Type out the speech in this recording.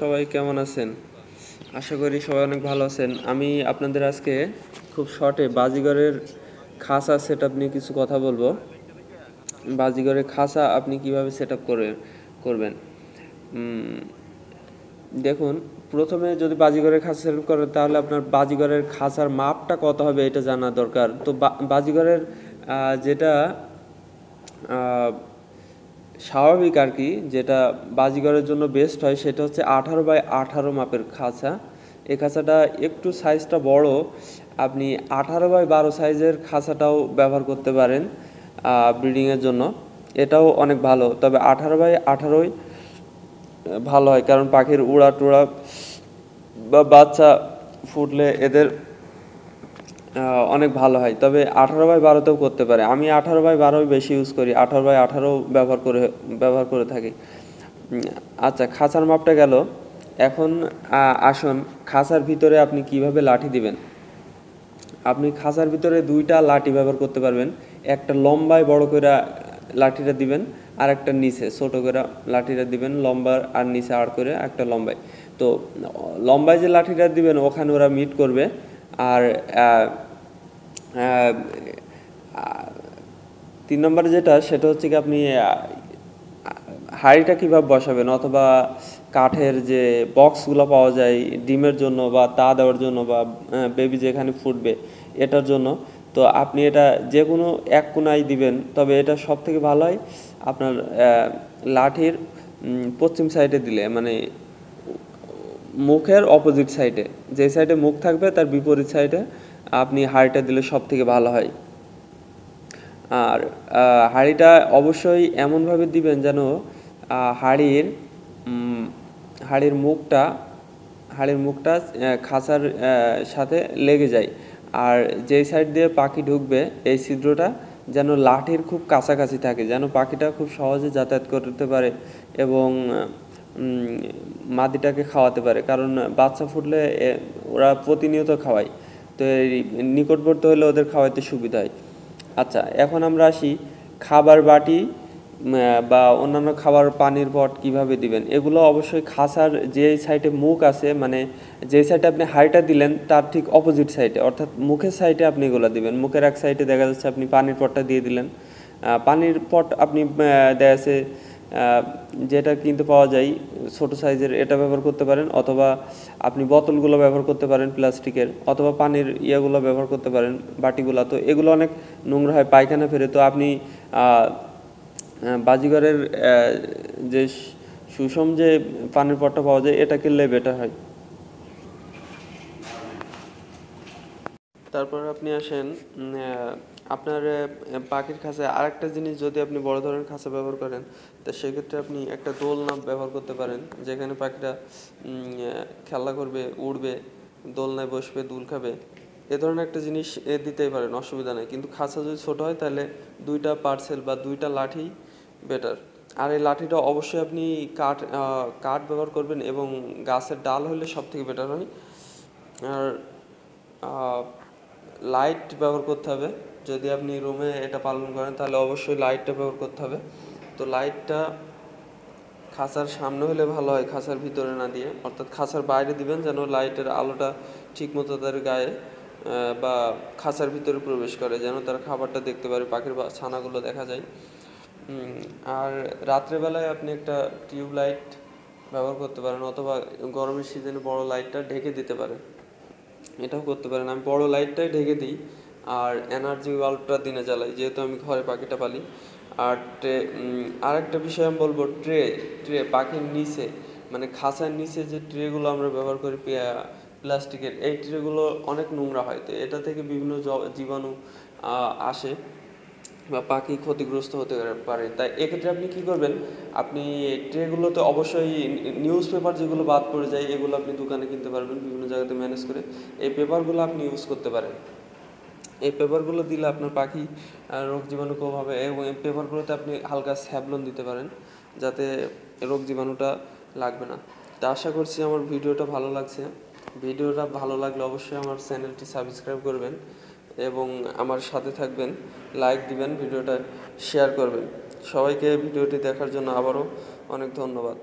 সবাই কেমন আছেন? আশা করি সবাই অনেক ভালো আছেন। আমি আপনাদের আজকে খুব শর্টে বাজিগরের খাসা সেট আপ নিয়ে কিছু কথা বলব। বাজিগরের খাসা আপনি কীভাবে সেট আপ করে, করবেন? দেখুন, প্রথমে যদি বাজিগরের খাঁচা সেট করেন, তাহলে আপনার বাজিগরের খাঁচার মাপটা কত হবে এটা জানা দরকার। তো বাজিগরের যেটা স্বাভাবিক আর কি, যেটা বাজিগরের জন্য বেস্ট হয় সেটা হচ্ছে আঠারো বাই আঠারো মাপের খাঁচা। এই খাঁচাটা একটু সাইজটা বড়, আপনি আঠারো বাই বারো সাইজের খাঁচাটাও ব্যবহার করতে পারেন ব্রিডিংয়ের জন্য। এটাও অনেক ভালো, তবে আঠারো বাই আঠারোই ভালো হয়, কারণ পাখির উড়া টুড়া বা বাচ্চা ফুটলে এদের অনেক ভালো হয়। তবে আঠারো বাই বারোতেও করতে পারে। আমি আঠারো বাই বারোই বেশি ইউজ করি। আঠারো বাই আঠারো ব্যবহার করে ব্যবহার করে থাকি। আচ্ছা খাঁচার মাপটা গেল। এখন আসুন, খাঁচার ভিতরে আপনি কীভাবে লাঠি দিবেন? আপনি খাঁচার ভিতরে দুইটা লাঠি ব্যবহার করতে পারবেন। একটা লম্বায় বড় করে লাঠিটা দিবেন আর একটা নিচে। ছোট করে লাঠিটা দিবেন, লম্বা আর নিচে আর করে একটা লম্বায়। তো, লম্বায় যে লাঠিটা দিবেন, ওখানে ওরা মিট করবে। আর তিন নম্বরে যেটা, সেটা হচ্ছে কি আপনি হাঁড়িটা কীভাবে বসাবেন অথবা কাঠের যে বক্সগুলো পাওয়া যায় ডিমের জন্য বা তা দেওয়ার জন্য বা বেবি যেখানে ফুটবে এটার জন্য, তো আপনি এটা যে কোনো এক কোনায় দিবেন, তবে এটা সব থেকে ভালো হয় আপনার লাঠির পশ্চিম সাইডে দিলে মানে মুখের অপোজিট সাইডে যে সাইডে মুখ থাকবে তার বিপরীত সাইডে আপনি হাঁড়িটা দিলে সব থেকে ভালো হয়। আর হাঁড়িটা অবশ্যই এমনভাবে দিবেন যেন হাঁড়ির হাঁড়ির মুখটা হাঁড়ির মুখটা খাঁচার সাথে লেগে যায়। আর যেই সাইড দিয়ে পাখি ঢুকবে, এই ছিদ্রটা যেন লাঠির খুব কাছাকাছি থাকে, যেন পাখিটা খুব সহজে যাতায়াত করতে পারে এবং মাদিটাকে খাওয়াতে পারে। কারণ বাচ্চা ফুটলে ওরা প্রতিনিয়ত খাওয়ায়। তো নিকটবর্তী হলে ওদের খাওয়াইতে সুবিধা হয়। আচ্ছা এখন আমরা আসি খাবার বাটি বা অন্যান্য খাবার পানির পট কীভাবে দিবেন? এগুলো অবশ্যই খাসার যে সাইডে মুখ আছে মানে যে সাইডে আপনি হাইটা দিলেন, তার ঠিক অপোজিট সাইডে, অর্থাৎ মুখের সাইডে আপনি এগুলো দিবেন। মুখের এক সাইডে দেখা যাচ্ছে আপনি পানির পটটা দিয়ে দিলেন। পানির পট আপনি দেখা যাচ্ছে যেটা কিন্তু পাওয়া যায় ছোট সাইজের এটা ব্যবহার করতে পারেন অথবা আপনি বোতলগুলো ব্যবহার করতে পারেন প্লাস্টিকের অথবা পানির ইয়েগুলো ব্যবহার করতে পারেন বাটিগুলো। তো এগুলো অনেক নোংরা হয় পায়খানা ফেরে তো আপনি আহ, যে সুষম যে পানির পটটা পাওয়া যায় এটা কিনলে বেটার হয়। তারপর আপনি আসেন আপনার পাখির খাঁচায় আরেকটা জিনিস যদি আপনি বড় ধরনের খাঁচা ব্যবহার করেন, তো সেক্ষেত্রে আপনি একটা দোল দোলনা ব্যবহার করতে পারেন, যেখানে পাখিটা খেলা করবে, উড়বে, দোলনায় বসবে, দুল খাবে। এ ধরনের একটা জিনিস এ দিতেই পারেন, অসুবিধা নেই। কিন্তু খাঁচা যদি ছোট হয়, তাহলে দুইটা পার্সেল বা দুইটা লাঠি বেটার আর এই লাঠিটা অবশ্যই আপনি কাঠ কাঠ ব্যবহার করবেন এবং গাছের ডাল হলে সব থেকে বেটার হয়। আর লাইট ব্যবহার করতে হবে। যদি আপনি রুমে এটা পালন করেন, তাহলে অবশ্যই লাইটটা ব্যবহার করতে হবে। তো লাইটটা খাঁচার সামনে হলে ভালো হয়, খাঁচার ভিতরে না দিয়ে। অর্থাৎ খাঁচার বাইরে দিবেন যেন লাইটের আলোটা ঠিক মতো তাদের গায়ে বা খাঁচার ভিতরে প্রবেশ করে, যেন তারা খাবারটা দেখতে পারে, পাখির ছানাগুলো দেখা যায়। আর রাত্রেবেলায় আপনি একটা টিউব লাইট ব্যবহার করতে পারেন, অথবা গরমের সিজনে বড় লাইটটা ঢেকে দিতে পারেন। এটাও করতে পারেন। আমি বড় লাইটটাই ঢেকে দিই। আর এনার্জি বাল্বটা দিনে জ্বালাই, যেহেতু আমি ঘরে পাখিটা পালি। আর ট্রে আর একটা বিষয় আমি বলব, ট্রে ট্রে, পাখির নিচে মানে খাঁচার নিচে যে ট্রেগুলো আমরা ব্যবহার করি প্লাস্টিকের, এই ট্রেগুলো অনেক নোংরা হয়। তো এটা থেকে বিভিন্ন জীবাণু আসে বা পাখি ক্ষতিগ্রস্ত হতে পারে। তাই এক্ষেত্রে আপনি কি করবেন, আপনি ট্রেগুলোতে অবশ্যই নিউজ পেপার যেগুলো বাদ পড়ে যায়, এগুলো আপনি দোকানে কিনতে পারবেন, বিভিন্ন জায়গাতে ম্যানেজ করে। এই পেপারগুলো আপনি ইউজ করতে পারেন। এই পেপারগুলো দিলে আপনার পাখি রোগ জীবাণু কম হবে এবং এই পেপারগুলোতে আপনি হালকা স্যাবলন দিতে পারেন, যাতে রোগ জীবাণুটা লাগবে না। তা আশা করছি আমার ভিডিওটা ভালো লাগছে। ভিডিওটা ভালো লাগলে অবশ্যই আমার চ্যানেলটি সাবস্ক্রাইব করবেন এবং আমার সাথে থাকবেন, লাইক দিবেন, ভিডিওটা শেয়ার করবেন। সবাইকে ভিডিওটি দেখার জন্য আবারও অনেক ধন্যবাদ।